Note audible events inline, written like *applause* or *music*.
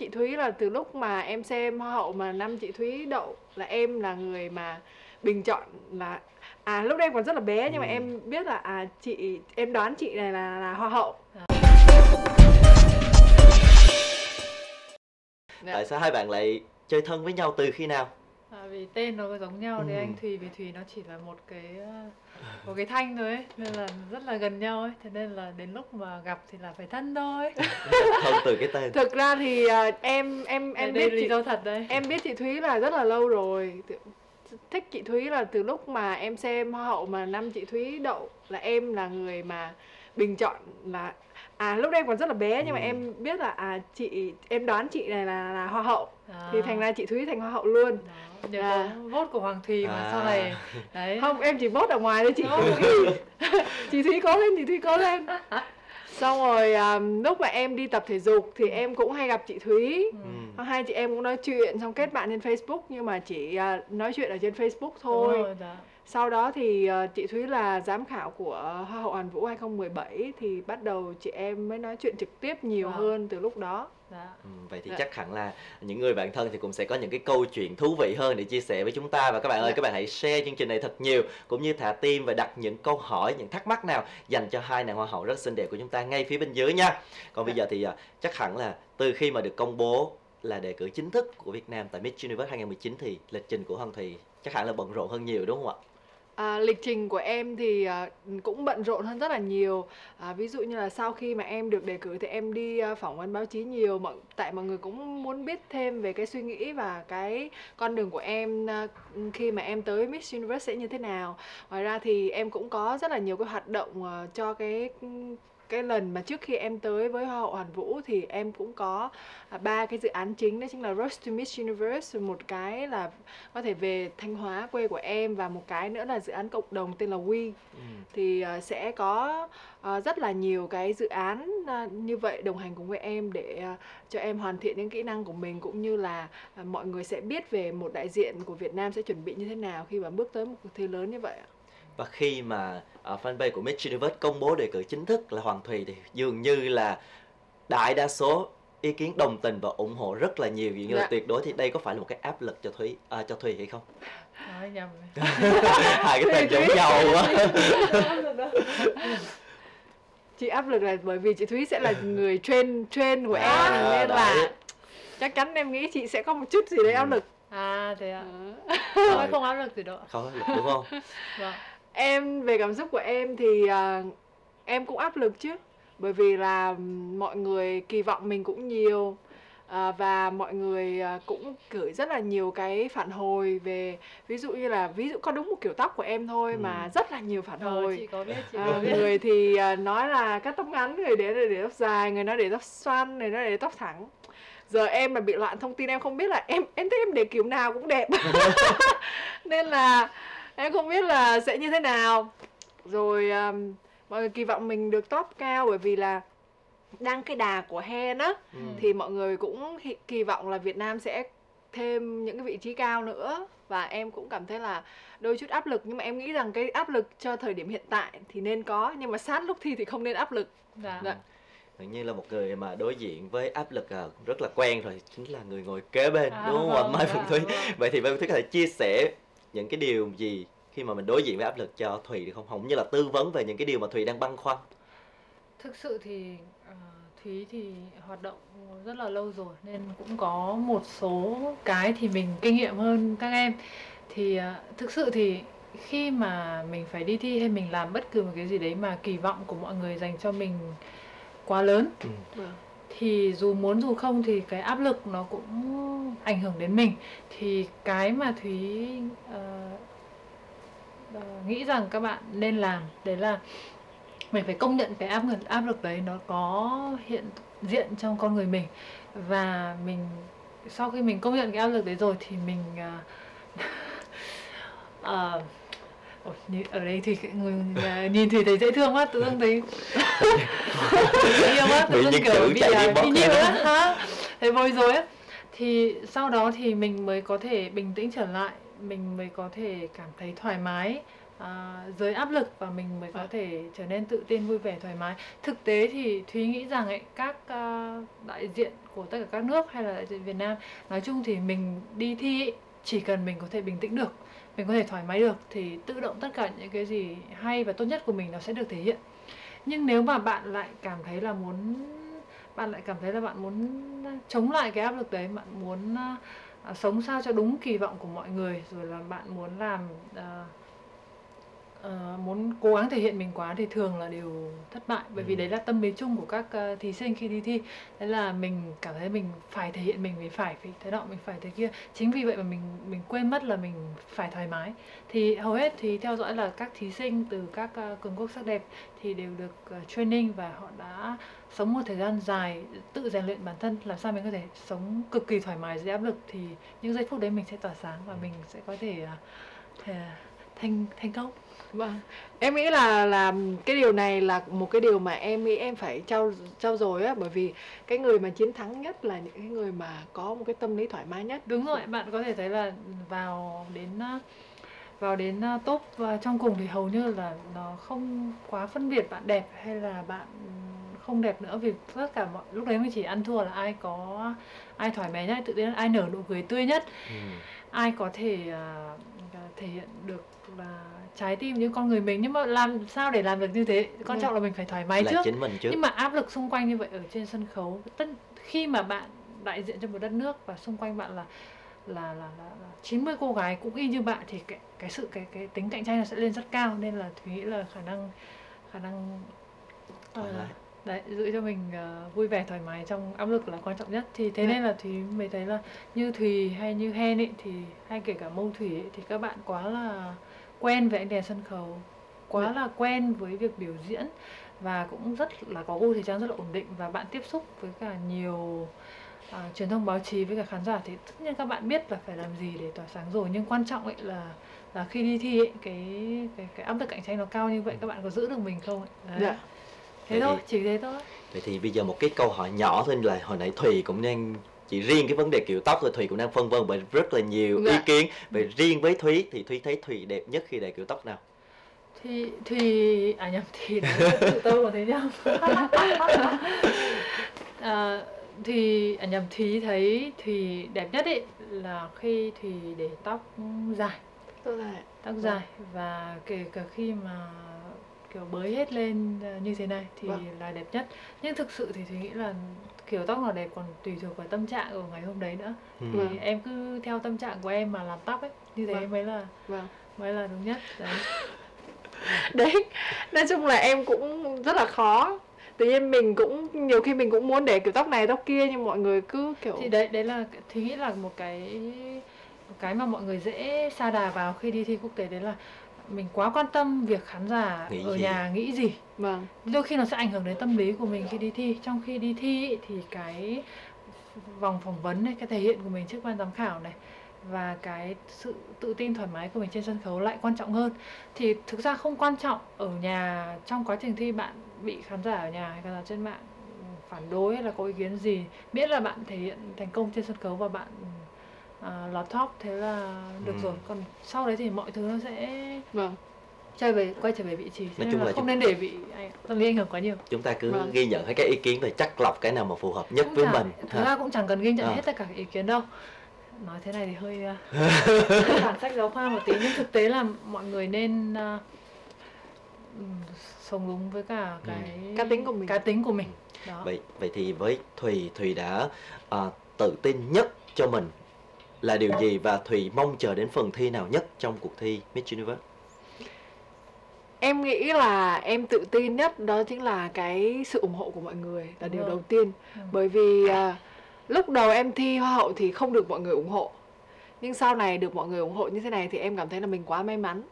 chị Thúy là từ lúc mà em xem Hoa hậu mà năm chị Thúy đậu là em là người mà bình chọn là à lúc đấy em còn rất là bé nhưng mà Ừ. em biết là à chị em đoán chị này là là Hoa hậu. Dạ. tại sao hai bạn lại chơi thân với nhau từ khi nào À, vì tên nó giống nhau thì Ừ. anh Thùy với Thùy nó chỉ là một cái ờ, một cái thanh thôi ấy nên là rất là gần nhau ấy thế nên là đến lúc mà gặp thì là phải thân thôi *laughs* thân từ cái tên *laughs* Thực ra thì à, em em em đây biết lý chị do thật đấy em biết chị Thúy là rất là lâu rồi. Thích chị Thúy là từ lúc mà em xem Hoa hậu mà năm chị Thúy đậu là em là người mà bình chọn là à lúc đấy em còn rất là bé nhưng mà Ừ. em biết là à chị em đoán chị này là là Hoa hậu à, thì thành ra chị Thúy thành Hoa hậu luôn. đó, nhờ À. có vote của Hoàng Thùy mà À. sau này *laughs* đấy Không em chỉ vote ở ngoài thôi chị. *laughs* chị Thúy có lên chị Thúy có lên. Xong rồi à, lúc mà em đi tập thể dục thì em cũng hay gặp chị Thúy. Ừ. Hai chị em cũng nói chuyện xong kết bạn trên Facebook nhưng mà chỉ à, nói chuyện ở trên Facebook thôi. Đúng rồi, dạ. Sau đó thì à, chị Thúy là giám khảo của Hoa hậu Hoàn Vũ 2017 thì bắt đầu chị em mới nói chuyện trực tiếp nhiều Wow. hơn từ lúc đó. Dạ. Ừ, vậy thì Dạ. chắc hẳn là những người bạn thân thì cũng sẽ có những cái câu chuyện thú vị hơn để chia sẻ với chúng ta và các bạn ơi Dạ. các bạn hãy share chương trình này thật nhiều cũng như thả tim và đặt những câu hỏi những thắc mắc nào dành cho hai nàng hoa hậu rất xinh đẹp của chúng ta ngay phía bên dưới nha còn bây Dạ. giờ thì à, chắc hẳn là từ khi mà được công bố là đề cử chính thức của Việt Nam tại Miss Universe 2019 thì lịch trình của Hoàng Thùy chắc hẳn là bận rộn hơn nhiều đúng không ạ? À, lịch trình của em thì à, cũng bận rộn hơn rất là nhiều. À, ví dụ như là sau khi mà em được đề cử thì em đi à, phỏng vấn báo chí nhiều. Mọi tại mọi người cũng muốn biết thêm về cái suy nghĩ và cái con đường của em à, khi mà em tới Miss Universe sẽ như thế nào. Ngoài ra thì em cũng có rất là nhiều cái hoạt động à, cho cái cái lần mà trước khi em tới với Hoa hậu Hoàn Vũ thì em cũng có à, ba cái dự án chính đó chính là Road to Miss Universe một cái là có thể về Thanh Hóa quê của em và một cái nữa là dự án cộng đồng tên là We Ừ. thì ờ, sẽ có ờ, rất là nhiều cái dự án ờ, như vậy đồng hành cùng với em để ờ, cho em hoàn thiện những kỹ năng của mình cũng như là ờ, mọi người sẽ biết về một đại diện của Việt Nam sẽ chuẩn bị như thế nào khi mà bước tới một cuộc thi lớn như vậy ạ. Và khi mà uh, fanpage của Miss Universe công bố đề cử chính thức là Hoàng Thùy thì dường như là đại đa số ý kiến đồng tình và ủng hộ rất là nhiều dường như là Dạ. tuyệt đối thì đây có phải là một cái áp lực cho Thúy à, cho Thùy hay không? nói nhầm. *laughs* Hai cái tên giống nhau quá. *laughs* Chị áp lực là bởi vì chị Thúy sẽ là người train train của À, em nên đấy. là chắc chắn em nghĩ chị sẽ có một chút gì đấy áp Ừ. lực. à thế ạ. Thôi không áp lực gì đâu. Không áp lực đúng không? *laughs* vâng Em về cảm xúc của em thì à, em cũng áp lực chứ. Bởi vì là mọi người kỳ vọng mình cũng nhiều à, và mọi người à, cũng gửi rất là nhiều cái phản hồi về ví dụ như là ví dụ có đúng một kiểu tóc của em thôi mà Ừ. rất là nhiều phản hồi. chị có biết chị À, có biết. người thì à, nói là cắt tóc ngắn người để để tóc dài người nói để tóc xoăn người nói để tóc thẳng. Giờ em mà bị loạn thông tin em không biết là em em thấy em để kiểu nào cũng đẹp. *laughs* *laughs* Nên là em không biết là sẽ như thế nào. Rồi um, mọi người kỳ vọng mình được top cao bởi vì là đang cái đà của Hen á Ừ. thì mọi người cũng kỳ vọng là Việt Nam sẽ thêm những cái vị trí cao nữa. Và em cũng cảm thấy là đôi chút áp lực nhưng mà em nghĩ rằng cái áp lực cho thời điểm hiện tại thì nên có nhưng mà sát lúc thi thì không nên áp lực. Dạ. Dạ. Gần như là một người mà đối diện với áp lực à, rất là quen rồi chính là người ngồi kế bên À, đúng không ạ? Mai dạ, Phương Thúy vâng. vậy thì Mai Phương Thúy có thể chia sẻ những cái điều gì khi mà mình đối diện với áp lực cho Thùy được không cũng như là tư vấn về những cái điều mà Thùy đang băn khoăn. Thực sự thì ờ, Thúy thì hoạt động rất là lâu rồi nên cũng có một số cái thì mình kinh nghiệm hơn các em. Thì ờ, thực sự thì khi mà mình phải đi thi hay mình làm bất cứ một cái gì đấy mà kỳ vọng của mọi người dành cho mình quá lớn Ừ. Thì dù muốn dù không thì cái áp lực nó cũng ảnh hưởng đến mình. Thì cái mà thúy uh, uh, nghĩ rằng các bạn nên làm đấy là mình phải công nhận cái áp lực áp lực đấy nó có hiện diện trong con người mình. Và mình sau khi mình công nhận cái áp lực đấy rồi thì mình uh, *laughs* uh, ôi, như- ở đây thì người, ờ, nhìn thì thấy dễ thương quá tự dưng thấy yêu quá tự dưng kiểu bị à, bị nhiều á. hả thấy bối rối á. Thì sau đó thì mình mới có thể bình tĩnh trở lại mình mới có thể cảm thấy thoải mái à, dưới áp lực và mình mới có Vâng. thể trở nên tự tin vui vẻ thoải mái. Thực tế thì thúy nghĩ rằng ấy các à, đại diện của tất cả các nước hay là đại diện việt nam nói chung thì mình đi thi ấy, chỉ cần mình có thể bình tĩnh được mình có thể thoải mái được thì tự động tất cả những cái gì hay và tốt nhất của mình nó sẽ được thể hiện. Nhưng nếu mà bạn lại cảm thấy là muốn bạn lại cảm thấy là bạn muốn à, chống lại cái áp lực đấy bạn muốn uh, sống sao cho đúng kỳ vọng của mọi người rồi là bạn muốn làm uh, ờ, muốn cố gắng thể hiện mình quá thì thường là đều thất bại. Bởi vì Ừ. đấy là tâm lý chung của các ờ, thí sinh khi đi thi. Đấy là mình cảm thấy mình phải thể hiện mình mình phải phải thế nọ mình phải thế kia. Chính vì vậy mà mình mình quên mất là mình phải thoải mái. Thì hầu hết thì theo dõi là các thí sinh từ các ờ, cường quốc sắc đẹp thì đều được ờ, training và họ đã sống một thời gian dài tự rèn luyện bản thân. Làm sao mình có thể sống cực kỳ thoải mái dưới áp lực thì những giây phút đấy mình sẽ tỏa sáng và mình sẽ có thể, ờ, thể thành thành công Vâng. Em nghĩ là là cái điều này là một cái điều mà em nghĩ em phải trau trau dồi á bởi vì cái người mà chiến thắng nhất là những cái người mà có một cái tâm lý thoải mái nhất. Đúng rồi, bạn có thể thấy là vào đến ờ, vào ờ, đến top và trong cùng thì hầu như là nó không quá phân biệt bạn đẹp hay là bạn không đẹp nữa vì tất cả mọi lúc đấy mình chỉ ăn thua là ai có ai thoải mái nhất, tự nhất, ai nở nụ cười tươi nhất, Ừ. ai có thể à, thể hiện được là trái tim những con người mình. Nhưng mà làm sao để làm được như thế? Quan Ừ. trọng là mình phải thoải mái là trước. chính mình trước. Nhưng mà áp lực xung quanh như vậy ở trên sân khấu tất khi mà bạn đại diện cho một đất nước và xung quanh bạn là là là là, là 90 cô gái cũng y như bạn thì cái cái sự cái cái tính cạnh tranh nó sẽ lên rất cao. Nên là thúy nghĩ là khả năng khả năng mái. Đấy giữ cho mình ờ, vui vẻ thoải mái trong áp lực là quan trọng nhất thì thế Dạ. nên là thúy mới thấy là như thùy hay như hen ấy thì hay kể cả mâu thủy ấy, thì các bạn quá là quen với ánh đèn sân khấu quá Dạ. là quen với việc biểu diễn và cũng rất là có gu thời trang rất là ổn định và bạn tiếp xúc với cả nhiều à, truyền thông báo chí với cả khán giả thì tất nhiên các bạn biết là phải làm gì để tỏa sáng rồi nhưng quan trọng ấy là là khi đi thi ấy, cái cái cái áp lực cạnh tranh nó cao như vậy các bạn có giữ được mình không ấy? Đấy. Dạ. Thế Vậy thôi thì- chỉ thế thôi. Vậy thì bây giờ một cái câu hỏi nhỏ thôi là hồi nãy Thùy cũng đang chỉ riêng cái vấn đề kiểu tóc thôi Thùy cũng đang phân vân bởi rất là nhiều Dạ. ý kiến. Về riêng với Thúy thì Thúy thấy Thùy đẹp nhất khi để kiểu tóc nào? Thì thì à nhầm thì tôi còn thấy nhầm à, thì à nhầm thúy thấy thùy đẹp nhất ấy là khi thùy để tóc dài. Tôi là tóc Vâng. dài và kể cả khi mà kiểu bới hết lên ờ, như thế này thì Vâng. là đẹp nhất nhưng thực sự thì thùy nghĩ là kiểu tóc nào đẹp còn tùy thuộc vào tâm trạng của ngày hôm đấy nữa Ừ. thì Vâng. em cứ theo tâm trạng của em mà làm tóc ấy như thế Vâng. mới là vâng. mới là đúng nhất đấy *laughs* Đấy, nói chung là em cũng rất là khó. Tự nhiên mình cũng nhiều khi mình cũng muốn để kiểu tóc này tóc kia nhưng mọi người cứ kiểu thì đấy đấy là thì nghĩ là một cái một cái mà mọi người dễ sa đà vào khi đi thi quốc tế đấy là mình quá quan tâm việc khán giả Nghĩ ở gì? nhà nghĩ gì. Vâng, đôi khi nó sẽ ảnh hưởng đến tâm lý của mình khi đi thi. Trong khi đi thi ý, thì cái vòng phỏng vấn này cái thể hiện của mình trước ban giám khảo này và cái sự tự tin thoải mái của mình trên sân khấu lại quan trọng hơn. Thì thực ra không quan trọng ở nhà trong quá trình thi bạn bị khán giả ở nhà hay khán giả trên mạng phản đối hay là có ý kiến gì miễn là bạn thể hiện thành công trên sân khấu và bạn à, lọt top thế là được Ừ. rồi còn sau đấy thì mọi thứ nó sẽ vâng. quay về quay trở về vị trí Nói nên chung là là không chúng- nên để bị tâm lý ảnh hưởng quá nhiều chúng ta cứ Vâng. ghi nhận hết các ý kiến và chắc lọc cái nào mà phù hợp nhất Cũng với chả- mình thực ha. ra cũng chẳng cần ghi nhận À. hết tất cả các ý kiến đâu nói thế này thì hơi *laughs* uh, bản sách giáo khoa một tí nhưng thực tế là mọi người nên uh, sống đúng với cả Ừ. cái Cá tính của mình. cá tính của mình đó vậy vậy thì với Thùy Thùy đã à, tự tin nhất cho mình là điều gì và Thùy mong chờ đến phần thi nào nhất trong cuộc thi Miss Universe Em nghĩ là em tự tin nhất đó chính là cái sự ủng hộ của mọi người là Đúng điều rồi. đầu tiên. Ừ. Bởi vì à, lúc đầu em thi hoa hậu thì không được mọi người ủng hộ. Nhưng sau này được mọi người ủng hộ như thế này thì em cảm thấy là mình quá may mắn.